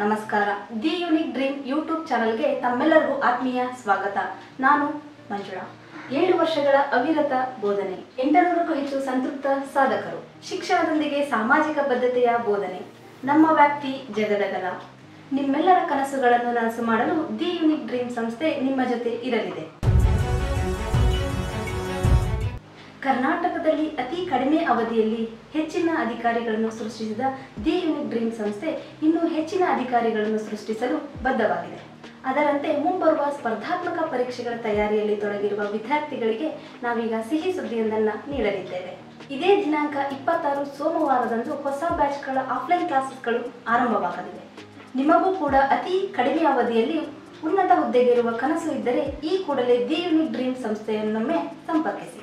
ನಮಸ್ಕಾರ. The unique dream YouTube ಚಾನಲ್ಗೆ ತಮ್ಮೆಲ್ಲರಿಗೂ ಆತ್ಮೀಯ ಸ್ವಾಗತ. ನಾನು ಮಂಜುಳಾ. ಏಳು ವರ್ಷಗಳ ಅವಿರತ ಬೋಧನೆ. ಎಂಟುನೂರಕ್ಕೂ ಹೆಚ್ಚು ಸಂತೃಪ್ತ ಸಾಧಕರು. ಶಿಕ್ಷಣದೊಂದಿಗೆ ಸಾಮಾಜಿಕ ಬದ್ಧತೆಯ ಬೋಧನೆ. ನಮ್ಮ ವ್ಯಾಪ್ತಿ ಜಗದಗಲ ನಿಮ್ಮೆಲ್ಲರ ಕನಸುಗಳನ್ನು ನನಸು ಮಾಡಲು ದಿ ಯುನಿಕ್ ಡ್ರೀಮ್ ಸಂಸ್ಥೆ ನಿಮ್ಮ ಜೊತೆ ಇರಲಿದೆ. ಕರ್ನಾಟಕದಲ್ಲಿ ಅತಿ ಕಡಿಮೆ ಅವಧಿಯಲ್ಲಿ ಹೆಚ್ಚಿನ ಅಧಿಕಾರಿಗಳನ್ನು ಸೃಷ್ಟಿಸಿದ ದಿ ಯುನಿಕ್ ಡ್ರೀಮ್ ಸಂಸ್ಥೆ ಇನ್ನೂ ಹೆಚ್ಚಿನ ಅಧಿಕಾರಿಗಳನ್ನು ಸೃಷ್ಟಿಸಲು ಬದ್ಧವಾಗಿದೆ. ಅದರಂತೆ ಮುಂಬರುವ ಸ್ಪರ್ಧಾತ್ಮಕ ಪರೀಕ್ಷೆಗಳ ತಯಾರಿಯಲ್ಲಿ ತೊಡಗಿರುವ ವಿದ್ಯಾರ್ಥಿಗಳಿಗೆ ನಾವೀಗ ಸಿಹಿ ಸುದ್ದಿಯೊಂದನ್ನು ನೀಡಲಿದ್ದೇವೆ. ಇದೇ ದಿನಾಂಕ ಇಪ್ಪತ್ತಾರು ಸೋಮವಾರದಂದು ಹೊಸ ಬ್ಯಾಚ್ಗಳ ಆಫ್ಲೈನ್ ಕ್ಲಾಸಸ್ಗಳು ಆರಂಭವಾಗಲಿವೆ. ನಿಮಗೂ ಕೂಡ ಅತಿ ಕಡಿಮೆ ಅವಧಿಯಲ್ಲಿ ಉನ್ನತ ಹುದ್ದೆಗೆ ಇರುವ ಕನಸು ಇದ್ದರೆ ಈ ಕೂಡಲೇ ದಿ ಯುನಿಕ್ ಡ್ರೀಮ್ ಸಂಸ್ಥೆಯನ್ನೊಮ್ಮೆ ಸಂಪರ್ಕಿಸಿ.